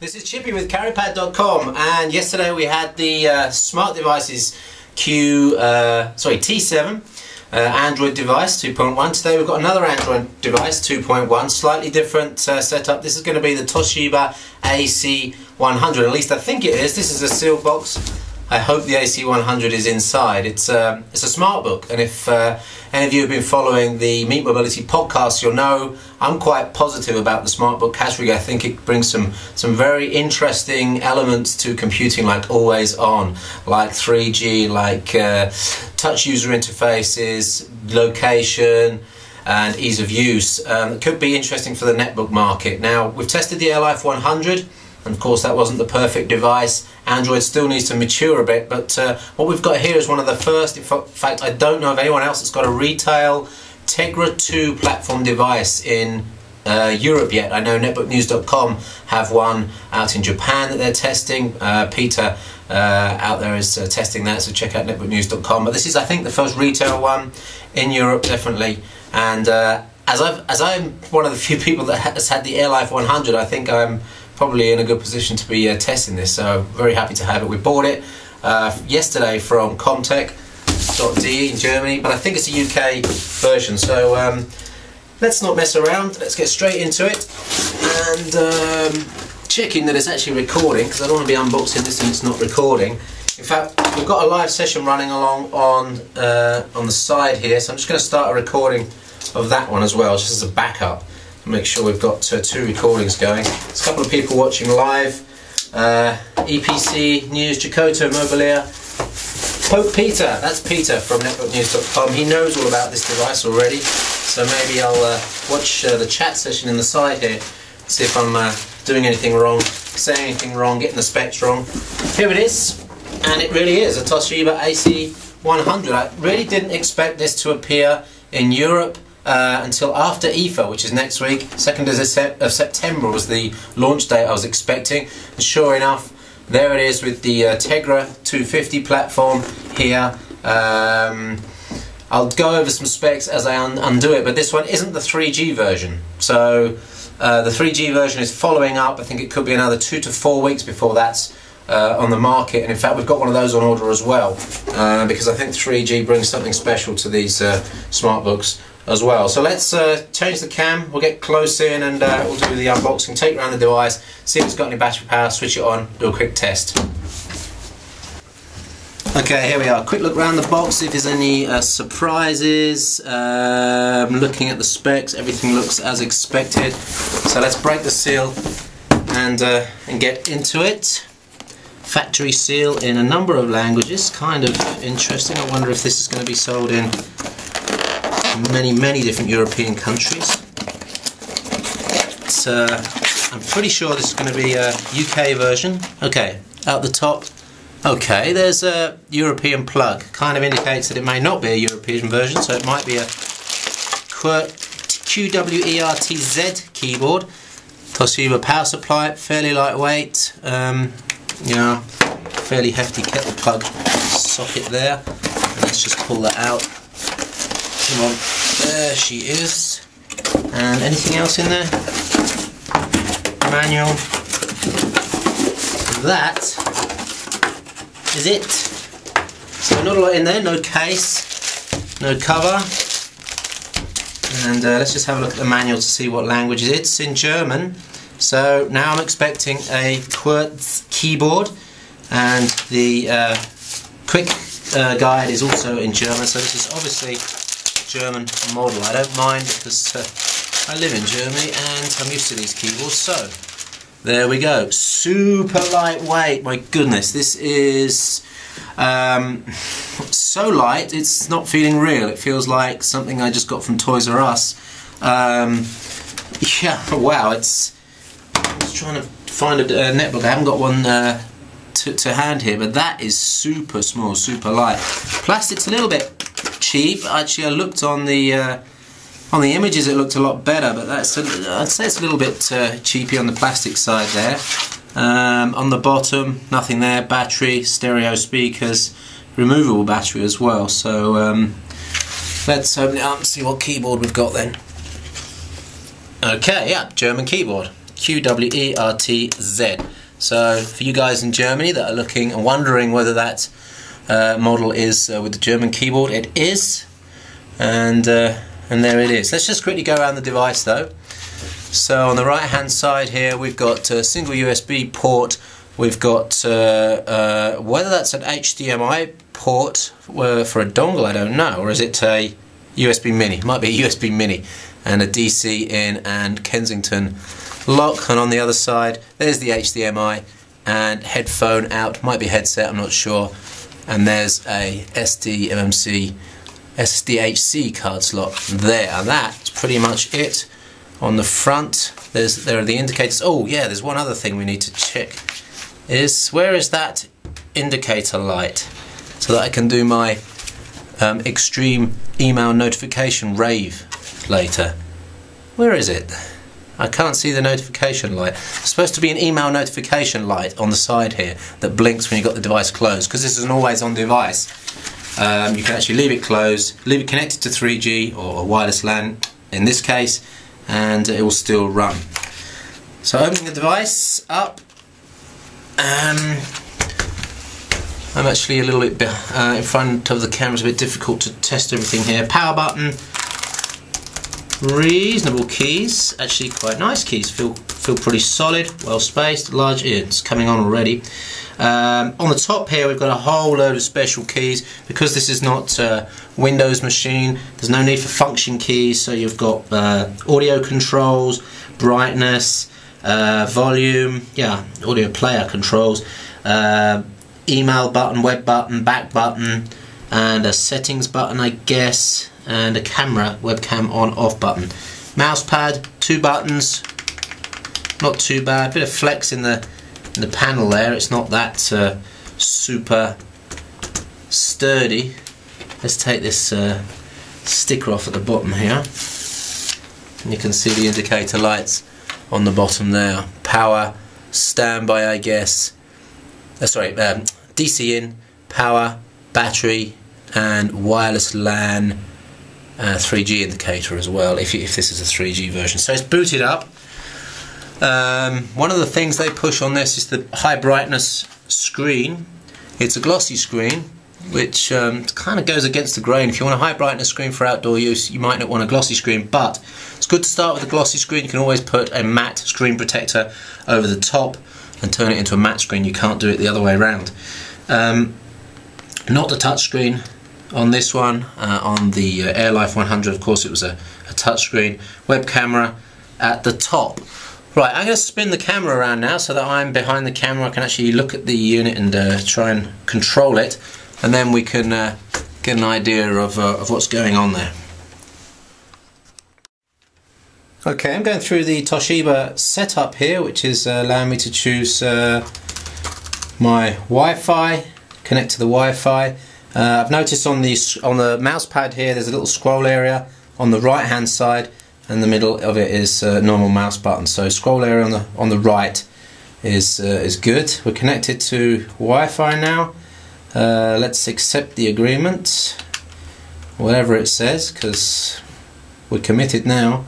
This is Chippy with CarryPad.com and yesterday we had the uh, smart devices Q, uh, sorry T7 uh, Android device 2.1. Today we've got another Android device 2.1, slightly different uh, setup. This is going to be the Toshiba AC100, at least I think it is. This is a sealed box I hope the AC100 is inside. It's um, it's a smart book, and if uh, any of you have been following the Meet Mobility podcast, you'll know I'm quite positive about the smart book category. I think it brings some some very interesting elements to computing, like always on, like 3G, like uh, touch user interfaces, location and ease of use. Um, it could be interesting for the netbook market. Now, we've tested the Airlife 100 and of course that wasn't the perfect device. Android still needs to mature a bit, but uh, what we've got here is one of the first, in fact I don't know of anyone else that's got a retail Tegra 2 platform device in uh, Europe yet. I know netbooknews.com have one out in Japan that they're testing. Uh, Peter uh, out there is uh, testing that, so check out netbooknews.com. But this is, I think, the first retail one in Europe, definitely. And uh, as I've as I'm one of the few people that has had the Airlife 100, I think I'm probably in a good position to be uh, testing this. So very happy to have it. We bought it uh, yesterday from Comtech.de in Germany, but I think it's a UK version. So um, let's not mess around. Let's get straight into it and um, checking that it's actually recording because I don't want to be unboxing this and it's not recording. In fact, we've got a live session running along on uh, on the side here, so I'm just going to start a recording of that one as well, just as a backup make sure we've got uh, two recordings going. There's a couple of people watching live. Uh, EPC News, Jacoto Mobilier. Pope Peter, that's Peter from netbooknews.com. He knows all about this device already, so maybe I'll uh, watch uh, the chat session in the side here, see if I'm uh, doing anything wrong, saying anything wrong, getting the specs wrong. Here it is, and it really is a Toshiba AC100. I really didn't expect this to appear in Europe uh, until after IFA, which is next week. 2nd of September was the launch date I was expecting. And sure enough, there it is with the uh, Tegra 250 platform here. Um, I'll go over some specs as I un undo it, but this one isn't the 3G version. So uh, the 3G version is following up. I think it could be another two to four weeks before that's uh, on the market. And in fact, we've got one of those on order as well, uh, because I think 3G brings something special to these uh, smart books as well. So let's uh, change the cam, we'll get close in and uh, we'll do the unboxing, take around the device, see if it's got any battery power, switch it on, do a quick test. Okay, here we are. Quick look around the box, see if there's any uh, surprises. Um, looking at the specs, everything looks as expected. So let's break the seal and, uh, and get into it. Factory seal in a number of languages, kind of interesting. I wonder if this is going to be sold in many, many different European countries. Uh, I'm pretty sure this is going to be a UK version. Okay, at the top. Okay, there's a European plug. Kind of indicates that it may not be a European version, so it might be a QWERTZ keyboard. Toshiba power supply, fairly lightweight. Um, yeah, fairly hefty kettle plug socket there. Let's just pull that out. There she is. And anything else in there? Manual. That is it. So not a lot in there, no case, no cover. And uh, let's just have a look at the manual to see what language it is. It's in German. So now I'm expecting a QWERTZ keyboard and the uh, quick uh, guide is also in German. So this is obviously German model. I don't mind because uh, I live in Germany and I'm used to these keyboards. So there we go. Super lightweight. My goodness, this is um, so light. It's not feeling real. It feels like something I just got from Toys R Us. Um, yeah, wow. It's. I was trying to find a, a netbook. I haven't got one. Uh, to, to hand here, but that is super small, super light. Plastic's a little bit cheap. Actually, I looked on the uh, on the images; it looked a lot better, but that's a, I'd say it's a little bit uh, cheapy on the plastic side there. Um, on the bottom, nothing there. Battery, stereo speakers, removable battery as well. So um, let's open it up and see what keyboard we've got then. Okay, yeah, German keyboard. Q-W-E-R-T-Z. So for you guys in Germany that are looking and wondering whether that uh, model is uh, with the German keyboard, it is. And, uh, and there it is. Let's just quickly go around the device though. So on the right hand side here we've got a single USB port We've got uh, uh, whether that's an HDMI port uh, for a dongle, I don't know, or is it a USB Mini? It might be a USB Mini and a DC in and Kensington lock. And on the other side, there's the HDMI and headphone out. Might be headset, I'm not sure. And there's a SDMMC SDHC card slot there. And that's pretty much it. On the front, there's there are the indicators. Oh yeah, there's one other thing we need to check is where is that indicator light so that I can do my um, extreme email notification rave later. Where is it? I can't see the notification light. It's supposed to be an email notification light on the side here that blinks when you've got the device closed because this is an always on device. Um, you can actually leave it closed, leave it connected to 3G or wireless LAN in this case and it will still run. So opening the device up um, I'm actually a little bit uh, in front of the camera, it's a bit difficult to test everything here. Power button, reasonable keys, actually quite nice keys, feel feel pretty solid, well spaced, large, it's coming on already. Um, on the top here we've got a whole load of special keys. Because this is not a Windows machine there's no need for function keys. So you've got uh, audio controls, brightness, uh, volume, yeah, audio player controls, uh, email button, web button, back button, and a settings button, I guess, and a camera, webcam on off button. Mouse pad, two buttons, not too bad. Bit of flex in the in the panel there. It's not that uh, super sturdy. Let's take this uh, sticker off at the bottom here. And you can see the indicator lights on the bottom there. Power, standby I guess, uh, sorry, um, DC in, power, battery and wireless LAN uh, 3G indicator as well if, if this is a 3G version. So it's booted up. Um, one of the things they push on this is the high brightness screen. It's a glossy screen which um, kind of goes against the grain. If you want a high brightness screen for outdoor use, you might not want a glossy screen, but it's good to start with a glossy screen. You can always put a matte screen protector over the top and turn it into a matte screen. You can't do it the other way around. Um, not a touchscreen on this one. Uh, on the uh, AirLife 100, of course, it was a, a touch screen. Web camera at the top. Right, I'm going to spin the camera around now so that I'm behind the camera. I can actually look at the unit and uh, try and control it and then we can uh, get an idea of, uh, of what's going on there. Okay, I'm going through the Toshiba setup here, which is uh, allowing me to choose my Wi-Fi, connect to the Wi-Fi. Uh, I've noticed on the on the mouse pad here, there's a little scroll area on the right-hand side, and the middle of it is uh, normal mouse button. So scroll area on the on the right is is good. We're connected to Wi-Fi now. Uh, let's accept the agreement, whatever it says, because we're committed now.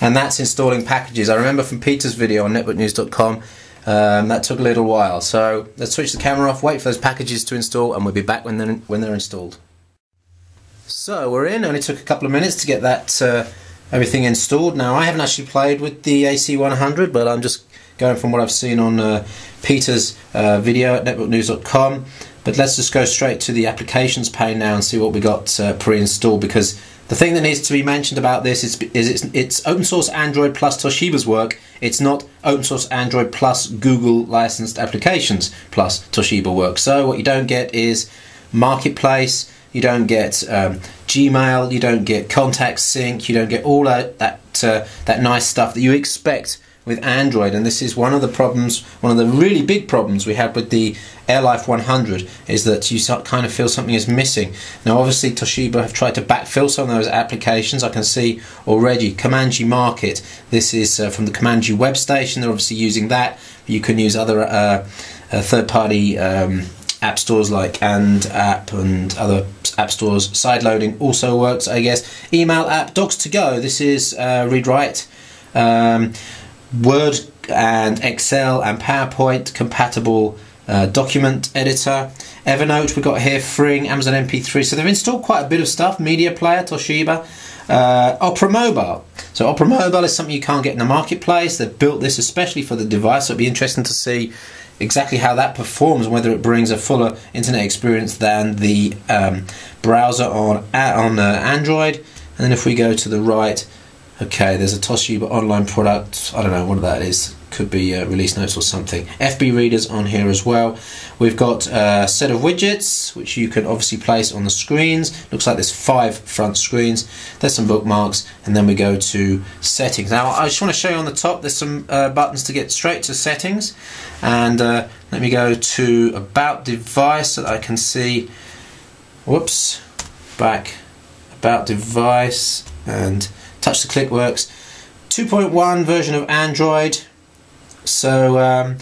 And that's installing packages. I remember from Peter's video on netbooknews.com, um, that took a little while. So let's switch the camera off, wait for those packages to install, and we'll be back when they're, when they're installed. So we're in, only took a couple of minutes to get that uh, everything installed. Now I haven't actually played with the AC100, but I'm just going from what I've seen on uh, Peter's uh, video at netbooknews.com. But let's just go straight to the applications pane now and see what we got uh, pre-installed because the thing that needs to be mentioned about this is, is it's, it's, open source Android plus Toshiba's work. It's not open source Android plus Google licensed applications plus Toshiba work. So what you don't get is Marketplace, you don't get um, Gmail, you don't get Contact Sync, you don't get all that that, uh, that nice stuff that you expect with Android, and this is one of the problems, one of the really big problems we had with the AirLife 100 is that you kind of feel something is missing. Now, obviously, Toshiba have tried to backfill some of those applications. I can see already Camangi Market. This is uh, from the Camangi web station. They're obviously using that. You can use other uh, uh, third-party um, app stores like and app and other app stores side loading also works i guess email app docs to go this is uh, read write um, Word and Excel and PowerPoint compatible uh, document editor. Evernote we've got here, Fring, Amazon MP3. So they've installed quite a bit of stuff. Media Player, Toshiba, uh, Opera Mobile. So Opera Mobile is something you can't get in the marketplace. They've built this especially for the device. So it'll be interesting to see exactly how that performs and whether it brings a fuller internet experience than the um, browser on on uh, Android. And then if we go to the right, okay, there's a Toshiba online product. I don't know what that is could be uh, release notes or something. FB readers on here as well. We've got a set of widgets which you can obviously place on the screens. Looks like there's five front screens. There's some bookmarks and then we go to settings. Now I just want to show you on the top there's some uh, buttons to get straight to settings and uh, let me go to about device so that I can see whoops back about device and touch to click works 2.1 version of Android so um,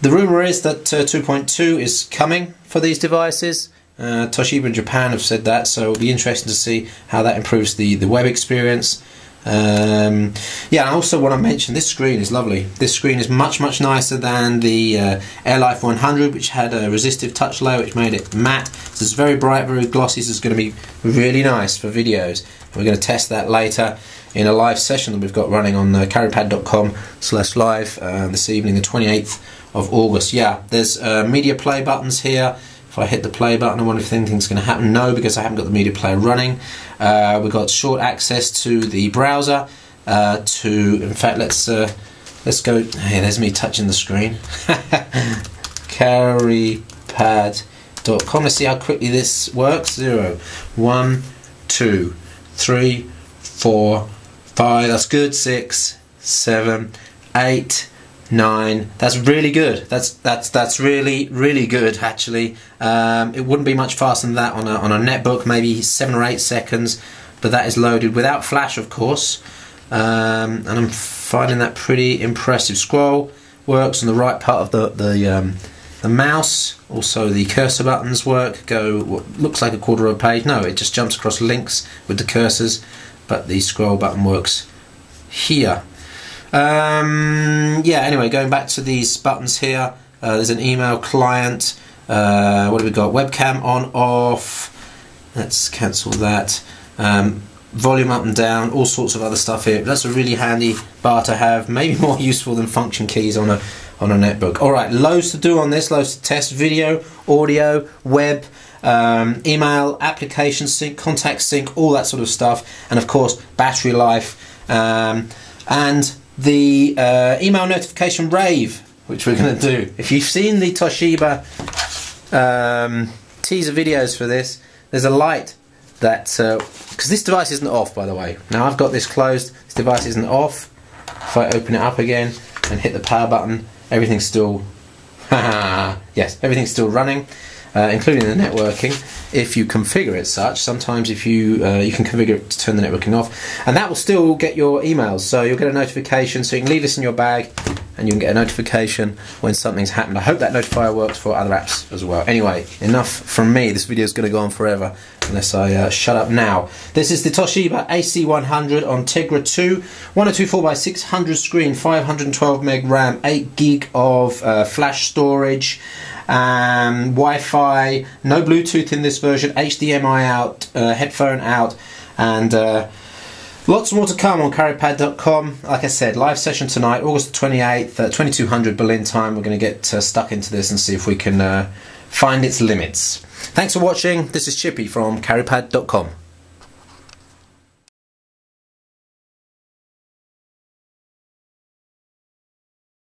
the rumor is that uh, 2.2 is coming for these devices. Uh, Toshiba in Japan have said that, so it'll be interesting to see how that improves the, the web experience. Um, yeah, I also want to mention this screen is lovely. This screen is much much nicer than the uh, AirLife 100, which had a resistive touch layer, which made it matte. So it's very bright, very glossy. So it's going to be really nice for videos. We're going to test that later in a live session that we've got running on uh, carrypad.com slash live uh, this evening, the 28th of August. Yeah, there's uh, media play buttons here. If I hit the play button, I wonder if anything's going to happen. No, because I haven't got the media player running. Uh, we've got short access to the browser. Uh, to, in fact, let's uh, let's go. Hey, there's me touching the screen. Carrypad.com. Let's see how quickly this works. Zero, one, two, three, four, five. That's good. Six, seven, eight, nine. That's really good. That's that's that's really really good actually. Um, it wouldn't be much faster than that on a on a netbook, maybe seven or eight seconds. But that is loaded without flash, of course. Um, and I'm finding that pretty impressive. Scroll works on the right part of the the um, the mouse. Also, the cursor buttons work. Go what looks like a quarter of a page. No, it just jumps across links with the cursors. But the scroll button works here. Um, yeah, anyway, going back to these buttons here, uh, there's an email client. Uh, what have we got? Webcam on, off. Let's cancel that. Um, volume up and down, all sorts of other stuff here. That's a really handy bar to have, maybe more useful than function keys on a on a netbook. All right, loads to do on this, loads to test: video, audio, web, um, email, application sync, contact sync, all that sort of stuff, and of course battery life. Um, and the uh, email notification rave, which we're going to do. If you've seen the Toshiba um, teaser videos for this, there's a light that because uh, this device isn't off, by the way. Now I've got this closed. This device isn't off. If I open it up again and hit the power button, everything's still yes, everything's still running uh, including the networking, if you configure it such. Sometimes if you uh, you can configure it to turn the networking off, and that will still get your emails. So you'll get a notification. So you can leave this in your bag, and you can get a notification when something's happened. I hope that notifier works for other apps as well. Anyway, enough from me. This video is going to go on forever unless I uh, shut up now. This is the Toshiba AC100 on Tegra 2, 1024 by 600 screen, 512 meg RAM, 8 gig of uh, flash storage um, Wi-Fi, no Bluetooth in this version, HDMI out, uh, headphone out, and uh, lots more to come on carrypad.com. Like I said, live session tonight, August 28th, uh, 2200 Berlin time. We're going to get uh, stuck into this and see if we can uh, find its limits. Thanks for watching. This is Chippy from carrypad.com.